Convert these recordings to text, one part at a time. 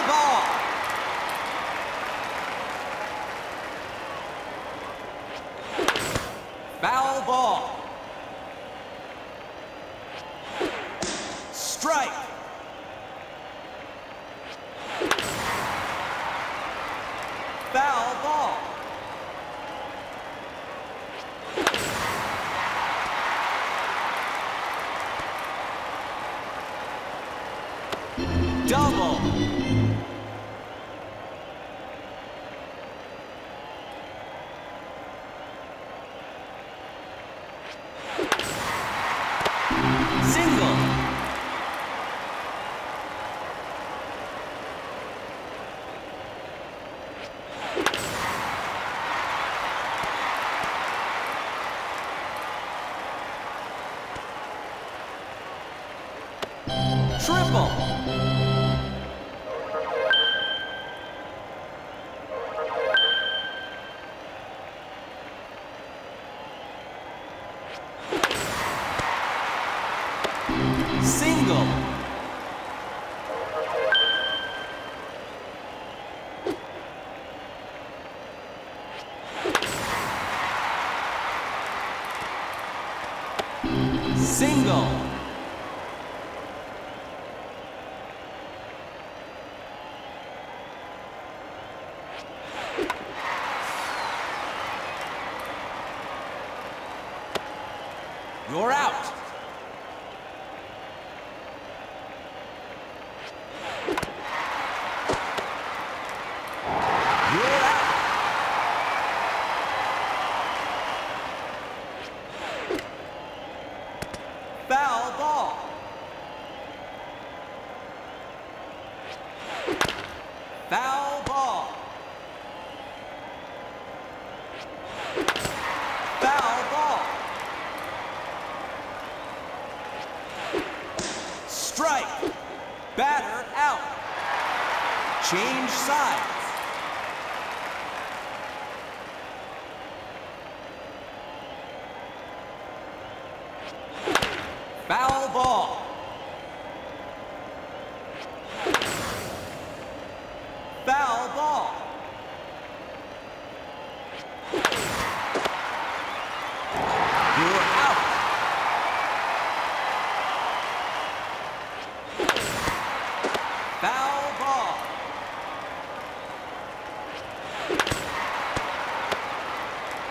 Through ball. Foul ball. Strike. Triple. Single. Single. You're out. You're out. Foul ball. Foul ball. Foul ball. Strike. Batter out. Change sides. Foul ball. Foul ball. You're out. Foul ball.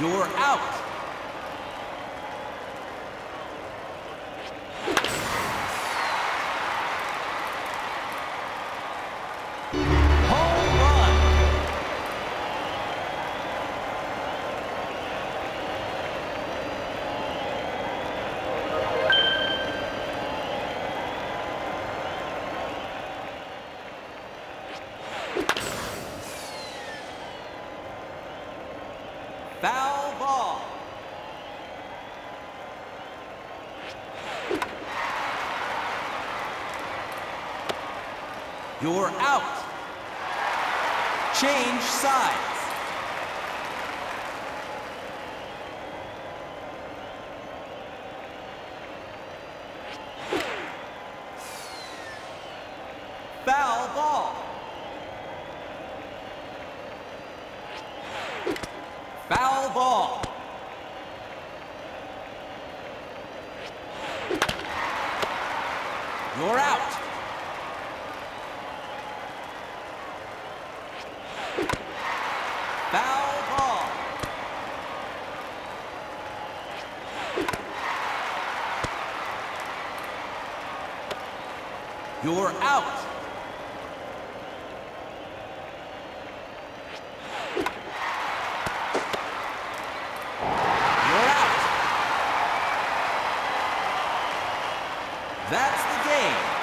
You're out. Foul ball. You're out. Change sides. Foul ball. Foul ball. You're out. Foul ball. You're out. the game.